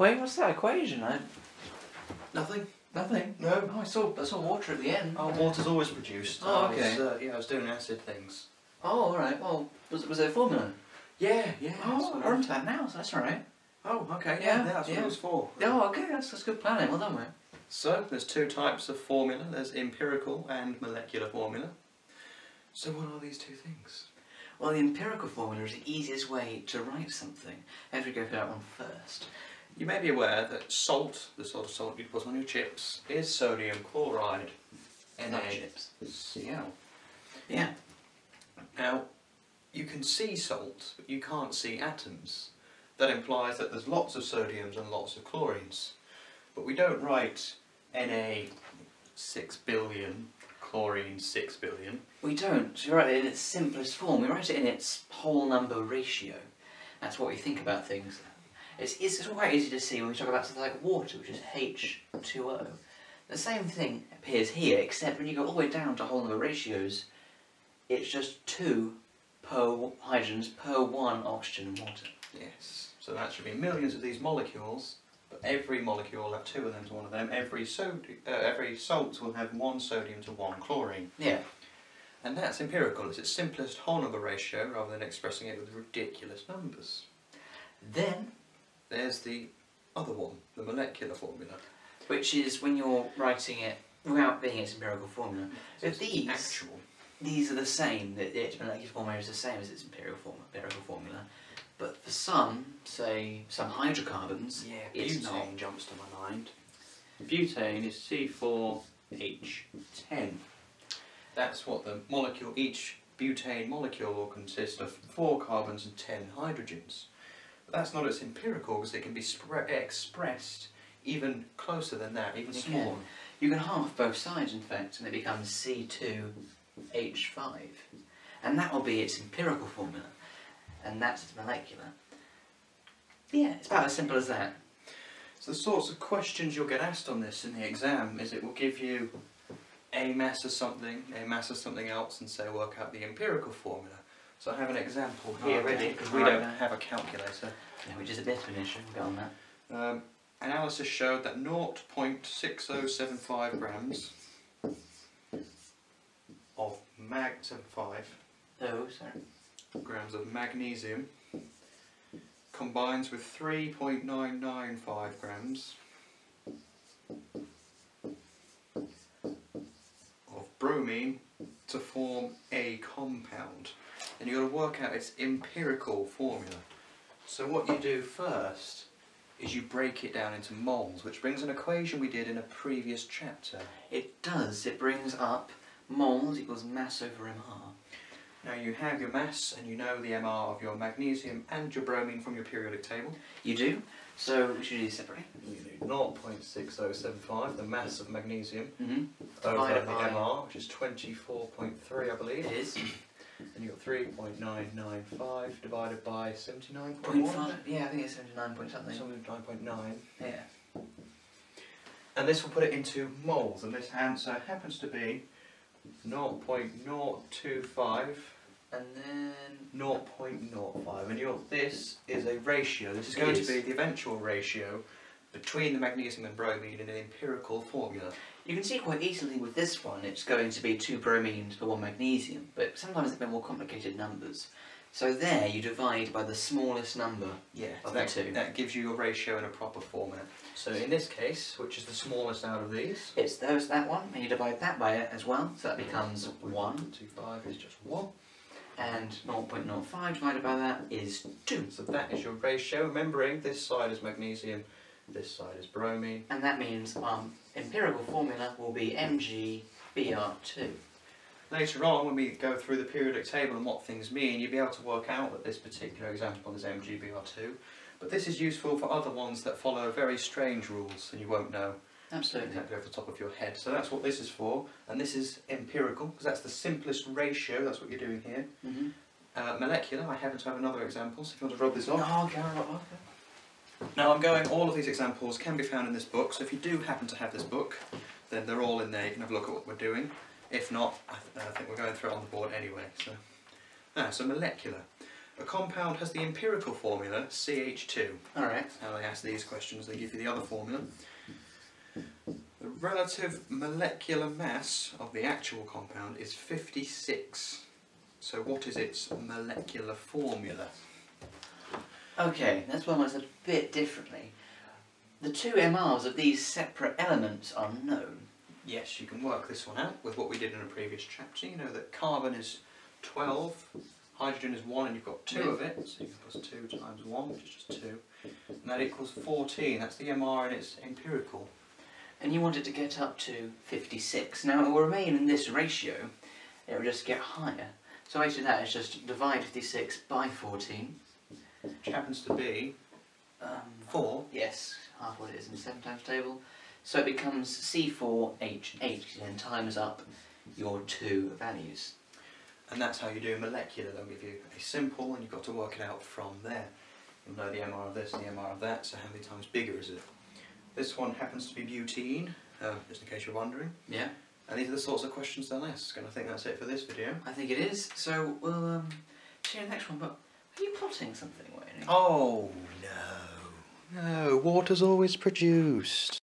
Wait, what's that equation? I, Nothing. nothing. No. Oh, I saw, I saw water at the end. Oh, water's always produced. Oh, I was, okay. uh, yeah, I was doing acid things. Oh, alright. Well, was, was there a formula? Yeah, yeah. Oh, we're of. that now, so that's alright. Oh, okay. Yeah, Yeah, that's what yeah. it was for. Oh, okay, that's, that's good planning. Well done, mate. So, there's two types of formula. There's empirical and molecular formula. So what are these two things? Well, the empirical formula is the easiest way to write something. Have to go for that one first. You may be aware that salt, the sort of salt you put on your chips, is sodium chloride. NaCl. Yeah. Now, you can see salt, but you can't see atoms. That implies that there's lots of sodiums and lots of chlorines. But we don't write Na 6 billion, chlorine 6 billion. We don't. You write it in its simplest form. We write it in its whole number ratio. That's what we think about things. It's, it's, it's quite easy to see when we talk about something like water, which is H2O. The same thing appears here, except when you go all the way down to whole number ratios, it's just two per hydrogens per one oxygen and water. Yes. So that should be millions of these molecules, but every molecule will have two of them to one of them. Every, sodi- uh, every salt will have one sodium to one chlorine. Yeah. And that's empirical. It's its simplest whole number ratio rather than expressing it with ridiculous numbers. Then, There's the other one, the molecular formula. which is when you're writing it without being its empirical formula. So But it's these- actual. These are the same, the, its molecular formula is the same as its imperial form, empirical formula. But for some, say, some hydrocarbons, Yeah, it's butane not. jumps to my mind. Butane is C4H10. That's what the molecule, each butane molecule will consist of four carbons and ten hydrogens. But that's not its empirical because it can be expressed even closer than that, even It smaller. can. You can half both sides, in fact, and it becomes C2H5. And that will be its empirical formula. And that's its molecular. Yeah, it's about as simple as that. So the sorts of questions you'll get asked on this in the exam is it will give you a mass of something, a mass of something else, and say work out the empirical formula. So I have an example here Okay. ready because we don't have a calculator. Yeah, which is a definition, go on that. Um, analysis showed that 0.6075 grams of mag 75 Oh, sorry. grams of magnesium combines with 3.995 grams of bromine to form a compound. And you've got to work out its empirical formula. So what you do first is you break it down into moles, which brings an equation we did in a previous chapter. It does, it brings up moles equals mass over mR. Now you have your mass and you know the MR of your magnesium and your bromine from your periodic table. You do? So we should do these separately. You do 0.6075, the mass of magnesium, Mm-hmm. over Divided the MR, which is 24.3 I believe. It is. And you've got 3.995 divided by 79.1. Point five. Yeah, I think it's seventy nine point something. 79.9. Yeah. And this will put it into moles, and this answer happens to be 0.025 And then 0.05 and you're, this is a ratio, this is going is. to be the eventual ratio between the magnesium and bromine in an empirical formula. You can see quite easily with this one it's going to be two bromines for one magnesium, but sometimes they're more complicated numbers. So there you divide by the smallest number. Yeah, Of that, the two. that gives you your ratio in a proper format. So in this case, which is the smallest out of these, It's those that one, and you divide that by it as well, so that becomes one. 25 is just 1. And 0.05 divided by that is 2. So that is your ratio, remembering this side is magnesium, this side is bromine. And that means um, empirical formula will be MgBr2. Later on, when we go through the periodic table and what things mean, you'll be able to work out that this particular example is MgBr2. But this is useful for other ones that follow very strange rules and you won't know Absolutely. exactly off the top of your head. So that's what this is for, and this is empirical, because that's the simplest ratio, that's what you're doing here. Mm-hmm. Uh, molecular, I happen to have another example, so if you want to rub this off. Oh, okay, okay. Now I'm going, all of these examples can be found in this book, so if you do happen to have this book, then they're all in there, you can have a look at what we're doing. If not, I, th- I think we're going through it on the board anyway. So, ah, so molecular. A compound has the empirical formula CH2. Alright. How they ask these questions, they give you the other formula. The relative molecular mass of the actual compound is 56. So what is its molecular formula? Okay, that's one that's a bit differently. The two MRs of these separate elements are known. Yes, you can work this one out with what we did in a previous chapter. You know that carbon is 12, hydrogen is 1 and you've got 2 of it, so you can plus 2 times 1, which is just 2. And that equals 14, that's the MR and it's empirical. And you want it to get up to 56. Now it will remain in this ratio, it will just get higher. So basically that is just divide 56 by 14. Which happens to be Um, 4. yes, half what it is in the 7 times table. So it becomes C4H8 and times up your two values. And that's how you do molecular. They'll give you a simple and you've got to work it out from there. You'll know the MR of this and the MR of that, so how many times bigger is it? This one happens to be butene, uh, just in case you're wondering. Yeah, And these are the sorts of questions they'll ask, and I think that's it for this video. I think it is. So we'll um, see you in the next one. But are you plotting something, Wayne? Oh no. No, water's always produced.